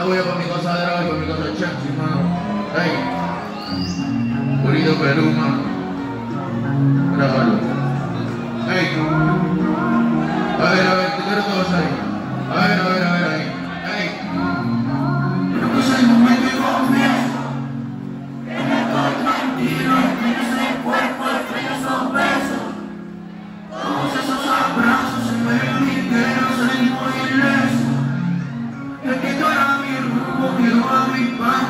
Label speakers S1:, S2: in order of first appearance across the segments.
S1: No voy a por mi cosa de y por mi cosa de chance, mano. Ey. Purido Perú, mano. Grábalo. Ey. A ver, a ver, tú eres todo ahí. A ver, a ver, a ver, ahí. everybody.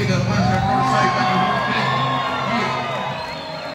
S1: way to learn.